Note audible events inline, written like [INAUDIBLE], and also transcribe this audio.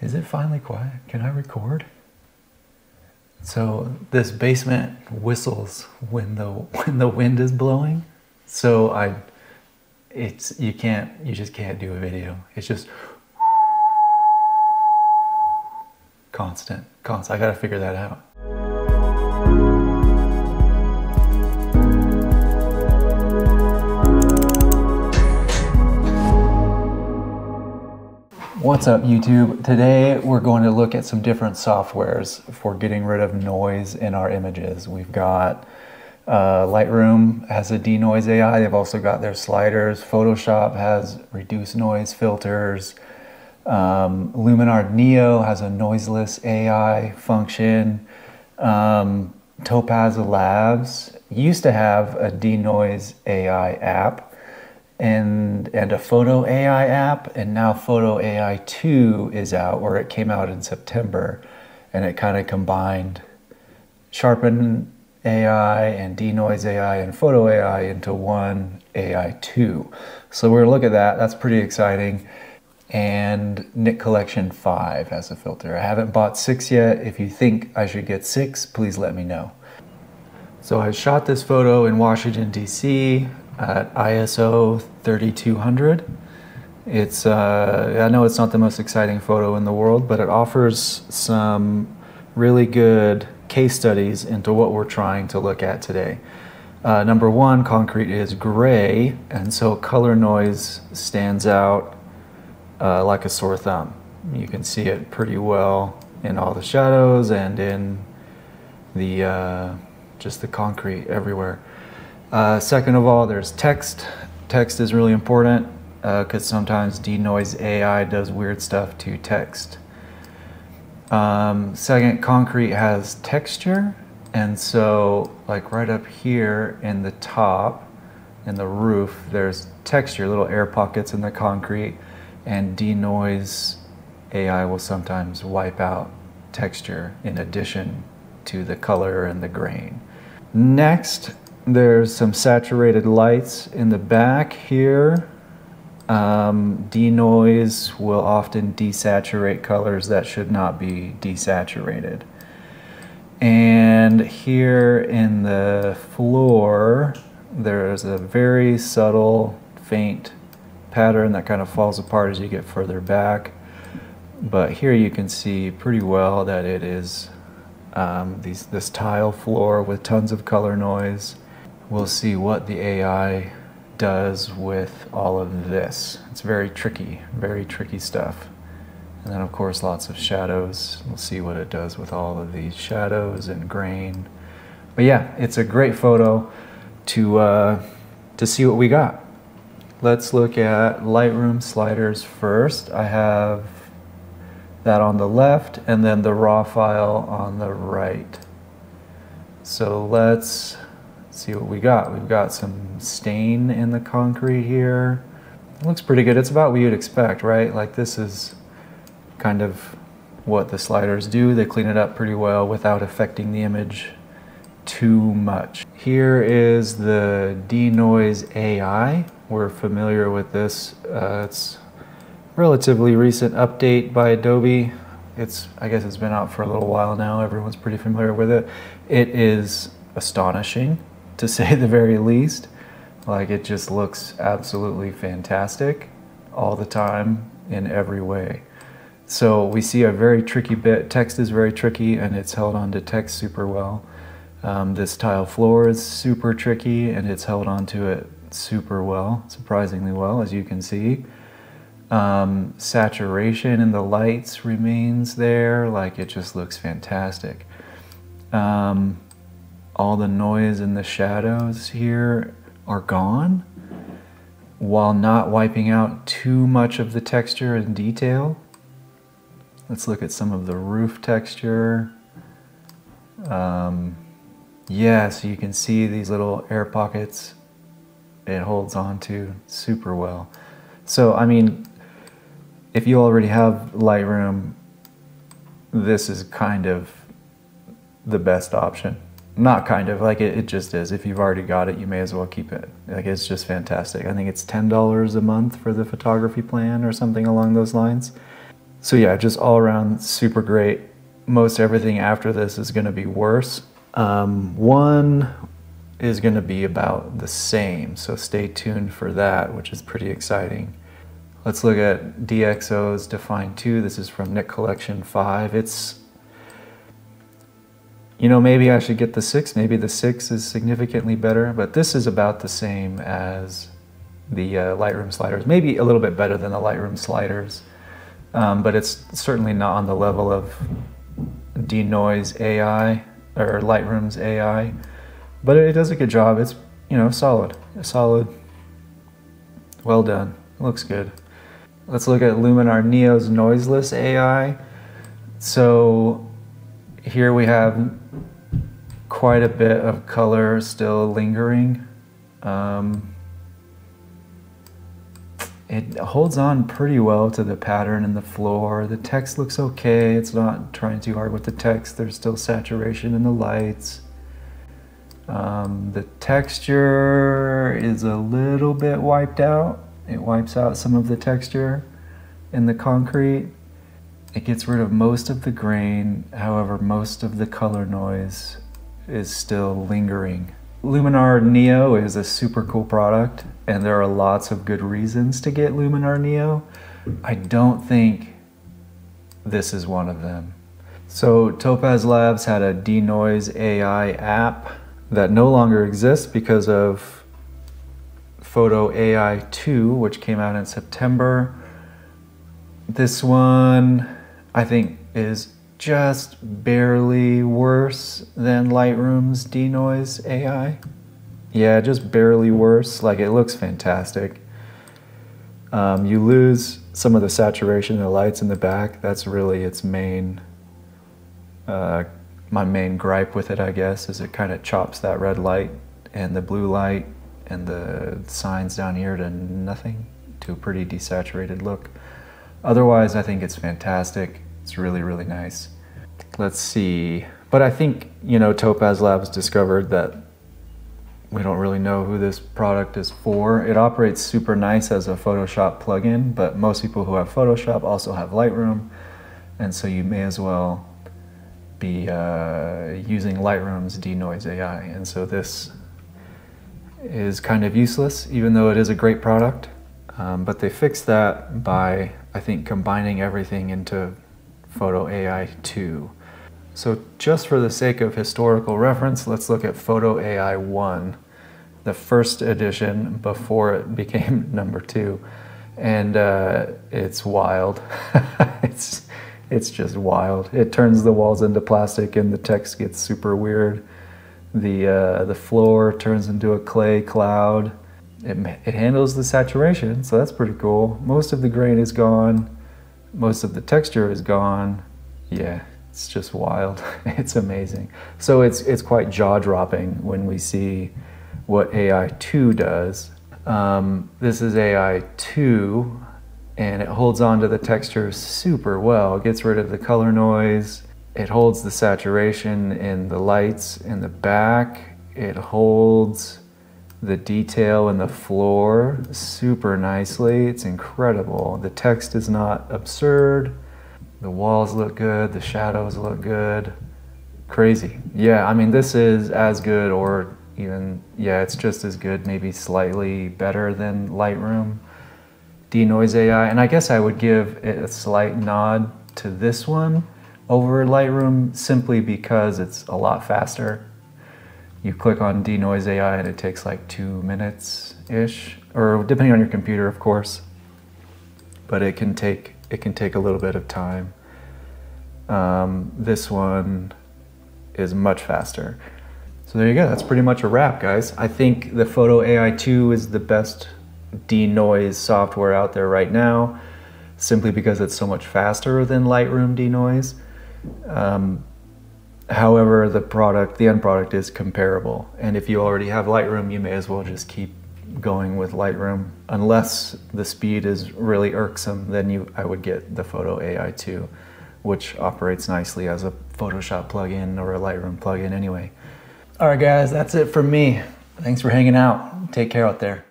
Is it finally quiet? Can I record? So this basement whistles when the [LAUGHS] when the wind is blowing. So I it's you can't you just can't do a video. It's just constant. Constant. I got to figure that out. What's up YouTube? Today we're going to look at some different softwares for getting rid of noise in our images. We've got uh, Lightroom has a denoise AI. They've also got their sliders. Photoshop has reduce noise filters. Um, Luminar Neo has a noiseless AI function. Um, Topaz Labs used to have a denoise AI app and and a photo AI app, and now Photo AI 2 is out, or it came out in September, and it kind of combined Sharpen AI and Denoise AI and Photo AI into one AI 2. So we're gonna look at that. That's pretty exciting. And Nik Collection 5 has a filter. I haven't bought 6 yet. If you think I should get 6, please let me know. So I shot this photo in Washington, D.C at ISO 3200. It's, uh, I know it's not the most exciting photo in the world, but it offers some really good case studies into what we're trying to look at today. Uh, number one, concrete is gray, and so color noise stands out uh, like a sore thumb. You can see it pretty well in all the shadows and in the uh, just the concrete everywhere. Uh, second of all, there's text. Text is really important because uh, sometimes denoise AI does weird stuff to text. Um, second, concrete has texture, and so like right up here in the top, in the roof, there's texture, little air pockets in the concrete, and denoise AI will sometimes wipe out texture in addition to the color and the grain. Next, there's some saturated lights in the back here. Um, denoise will often desaturate colors that should not be desaturated. And here in the floor, there's a very subtle, faint pattern that kind of falls apart as you get further back. But here you can see pretty well that it is um, these, this tile floor with tons of color noise we'll see what the AI does with all of this. It's very tricky, very tricky stuff. And then of course lots of shadows. We'll see what it does with all of these shadows and grain. But yeah, it's a great photo to, uh, to see what we got. Let's look at Lightroom sliders first. I have that on the left and then the raw file on the right. So let's see what we got. We've got some stain in the concrete here. It looks pretty good. It's about what you'd expect, right? Like this is kind of what the sliders do. They clean it up pretty well without affecting the image too much. Here is the Denoise AI. We're familiar with this. Uh, it's relatively recent update by Adobe. It's, I guess it's been out for a little while now. Everyone's pretty familiar with it. It is astonishing to [LAUGHS] say the very least. Like it just looks absolutely fantastic all the time in every way. So we see a very tricky bit. Text is very tricky and it's held on to text super well. Um, this tile floor is super tricky and it's held onto it super well, surprisingly well, as you can see. Um, saturation in the lights remains there, like it just looks fantastic. Um, all the noise and the shadows here are gone while not wiping out too much of the texture and detail. Let's look at some of the roof texture. Um, yeah, so you can see these little air pockets it holds on to super well. So, I mean, if you already have Lightroom, this is kind of the best option. Not kind of, like it, it just is. If you've already got it, you may as well keep it. Like it's just fantastic. I think it's $10 a month for the photography plan or something along those lines. So yeah, just all around super great. Most everything after this is gonna be worse. Um, one is gonna be about the same, so stay tuned for that, which is pretty exciting. Let's look at DxO's Dfine 2. This is from Nik Collection 5. It's you know, maybe I should get the six. Maybe the six is significantly better, but this is about the same as the uh, Lightroom sliders. Maybe a little bit better than the Lightroom sliders, um, but it's certainly not on the level of Denoise AI or Lightroom's AI. But it does a good job. It's you know solid, solid. Well done. Looks good. Let's look at Luminar Neo's noiseless AI. So here we have quite a bit of color still lingering. Um, it holds on pretty well to the pattern in the floor. The text looks okay. It's not trying too hard with the text. There's still saturation in the lights. Um, the texture is a little bit wiped out. It wipes out some of the texture in the concrete. It gets rid of most of the grain, however, most of the color noise is still lingering. Luminar Neo is a super cool product, and there are lots of good reasons to get Luminar Neo. I don't think this is one of them. So Topaz Labs had a Denoise AI app that no longer exists because of Photo AI 2, which came out in September. This one I think is just barely worse than Lightroom's Denoise AI. Yeah, just barely worse. Like it looks fantastic. Um, you lose some of the saturation of the lights in the back. That's really its main, uh, my main gripe with it, I guess, is it kind of chops that red light and the blue light and the signs down here to nothing, to a pretty desaturated look. Otherwise, I think it's fantastic. It's really, really nice. Let's see. But I think, you know, Topaz Labs discovered that we don't really know who this product is for. It operates super nice as a Photoshop plugin, but most people who have Photoshop also have Lightroom. And so you may as well be uh, using Lightroom's Denoise AI. And so this is kind of useless, even though it is a great product. Um, but they fixed that by, I think, combining everything into Photo AI 2. So just for the sake of historical reference, let's look at Photo AI 1, the first edition before it [LAUGHS] became number 2. And uh, it's wild. [LAUGHS] it's, it's just wild. It turns the walls into plastic and the text gets super weird. The, uh, the floor turns into a clay cloud. It, it handles the saturation, so that's pretty cool. Most of the grain is gone most of the texture is gone. Yeah, it's just wild. [LAUGHS] it's amazing. So it's it's quite jaw dropping when we see what AI two does. Um, this is AI two, and it holds on to the texture super well. It gets rid of the color noise. It holds the saturation in the lights in the back. It holds the detail in the floor super nicely. It's incredible. The text is not absurd. The walls look good. The shadows look good. Crazy. Yeah, I mean, this is as good or even, yeah, it's just as good, maybe slightly better than Lightroom. Denoise AI, and I guess I would give a slight nod to this one over Lightroom simply because it's a lot faster you click on denoise AI and it takes like two minutes ish, or depending on your computer, of course. But it can take it can take a little bit of time. Um, this one is much faster. So there you go. That's pretty much a wrap, guys. I think the Photo AI 2 is the best denoise software out there right now, simply because it's so much faster than Lightroom denoise. Um, However, the product, the end product is comparable. And if you already have Lightroom, you may as well just keep going with Lightroom. Unless the speed is really irksome, then you I would get the Photo AI 2, which operates nicely as a Photoshop plugin or a Lightroom plugin anyway. All right, guys, that's it from me. Thanks for hanging out. Take care out there.